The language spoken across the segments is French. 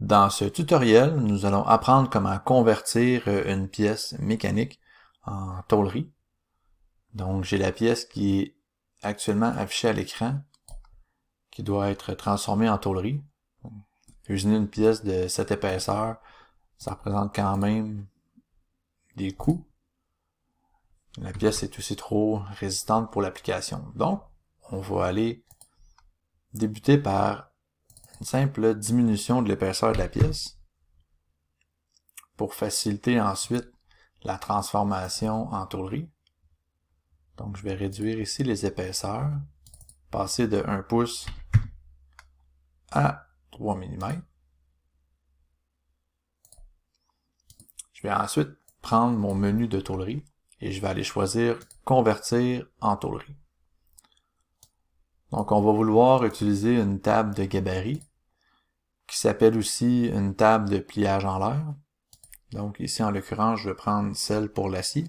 Dans ce tutoriel, nous allons apprendre comment convertir euh, une pièce mécanique en tôlerie. Donc, j'ai la pièce qui est actuellement affichée à l'écran, qui doit être transformée en tôlerie. Usiner une pièce de cette épaisseur, ça représente quand même des coûts. La pièce est aussi trop résistante pour l'application. Donc, on va aller débuter par une simple diminution de l'épaisseur de la pièce pour faciliter ensuite la transformation en tôlerie. Donc je vais réduire ici les épaisseurs, passer de 1 pouce à 3 mm. Je vais ensuite prendre mon menu de tôlerie et je vais aller choisir convertir en tôlerie. Donc on va vouloir utiliser une table de gabarit qui s'appelle aussi une table de pliage en l'air. Donc ici, en l'occurrence, je vais prendre celle pour l'acier.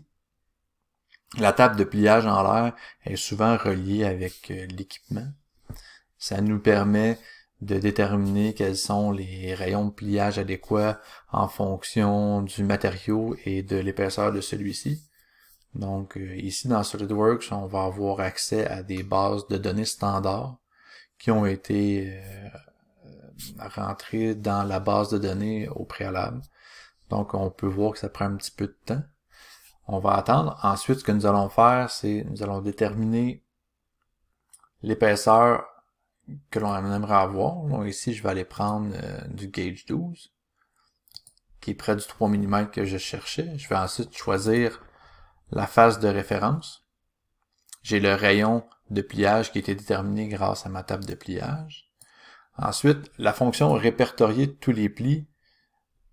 La table de pliage en l'air est souvent reliée avec euh, l'équipement. Ça nous permet de déterminer quels sont les rayons de pliage adéquats en fonction du matériau et de l'épaisseur de celui-ci. Donc euh, ici dans SolidWorks, on va avoir accès à des bases de données standards qui ont été euh, rentrer dans la base de données au préalable. Donc, on peut voir que ça prend un petit peu de temps. On va attendre. Ensuite, ce que nous allons faire, c'est nous allons déterminer l'épaisseur que l'on aimerait avoir. Donc ici, je vais aller prendre euh, du gauge 12, qui est près du 3 mm que je cherchais. Je vais ensuite choisir la phase de référence. J'ai le rayon de pliage qui été déterminé grâce à ma table de pliage. Ensuite, la fonction répertorier tous les plis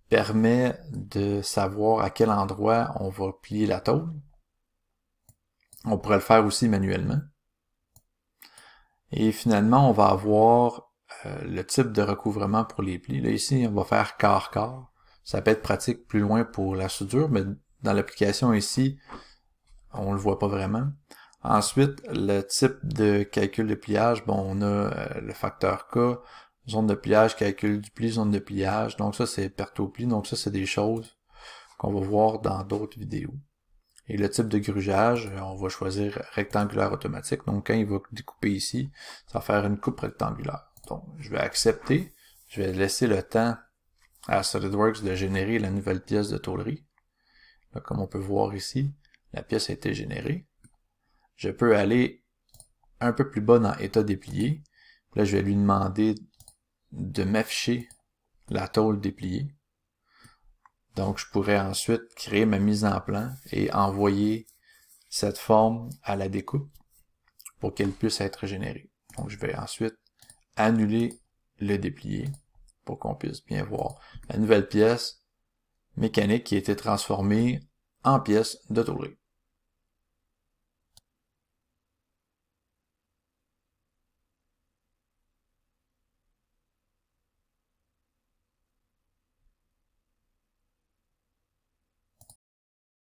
permet de savoir à quel endroit on va plier la tôle. On pourrait le faire aussi manuellement. Et finalement, on va avoir euh, le type de recouvrement pour les plis. Là, ici, on va faire quart-quart. Ça peut être pratique plus loin pour la soudure, mais dans l'application ici, on le voit pas vraiment. Ensuite, le type de calcul de pliage, bon, on a euh, le facteur K, zone de pliage, calcul du pli, zone de pliage. Donc ça, c'est perte au pli. Donc ça, c'est des choses qu'on va voir dans d'autres vidéos. Et le type de grugeage, euh, on va choisir rectangulaire automatique. Donc quand il va découper ici, ça va faire une coupe rectangulaire. Donc je vais accepter. Je vais laisser le temps à SolidWorks de générer la nouvelle pièce de tôlerie. comme on peut voir ici, la pièce a été générée je peux aller un peu plus bas dans état déplié. Là, je vais lui demander de m'afficher la tôle dépliée. Donc, je pourrais ensuite créer ma mise en plan et envoyer cette forme à la découpe pour qu'elle puisse être générée. Donc, je vais ensuite annuler le déplié pour qu'on puisse bien voir la nouvelle pièce mécanique qui a été transformée en pièce de tôlerie.